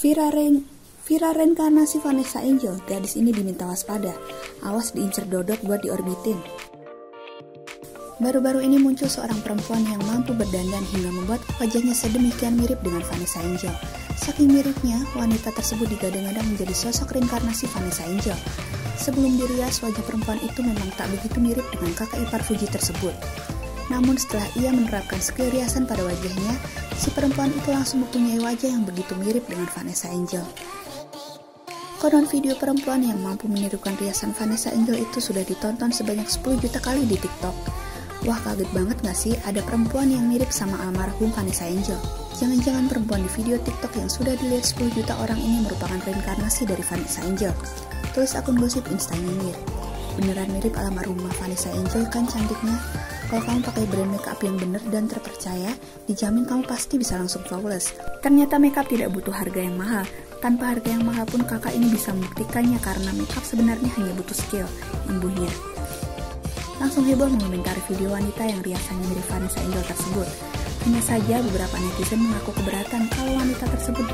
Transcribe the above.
Vira Rain Vira reinkarnasi Vanessa Angel, gadis ini diminta waspada. Awas diincer dodot buat diorbitin. Baru-baru ini muncul seorang perempuan yang mampu berdandan hingga membuat wajahnya sedemikian mirip dengan Vanessa Angel. Saking miripnya, wanita tersebut digadang-gadang menjadi sosok reinkarnasi Vanessa Angel. Sebelum dirias, wajah perempuan itu memang tak begitu mirip dengan kakak ipar Fuji tersebut. Namun setelah ia menerapkan skill riasan pada wajahnya, si perempuan itu langsung mempunyai wajah yang begitu mirip dengan Vanessa Angel. Konon video perempuan yang mampu menirukan riasan Vanessa Angel itu sudah ditonton sebanyak 10 juta kali di TikTok. Wah kaget banget gak sih ada perempuan yang mirip sama almarhum Vanessa Angel? Jangan-jangan perempuan di video TikTok yang sudah dilihat 10 juta orang ini merupakan reinkarnasi dari Vanessa Angel. Tulis akun gosip Instagram Beneran mirip almarhumah Vanessa Angel kan cantiknya? Kalau kamu pakai brand makeup yang bener dan terpercaya, dijamin kamu pasti bisa langsung flawless. Ternyata makeup tidak butuh harga yang mahal. Tanpa harga yang mahal pun kakak ini bisa membuktikannya karena makeup sebenarnya hanya butuh skill, imbuhnya langsung heboh mengomentari video wanita yang riasannya mirip Vanessa Angel tersebut. Hanya saja beberapa netizen mengaku keberatan kalau wanita tersebut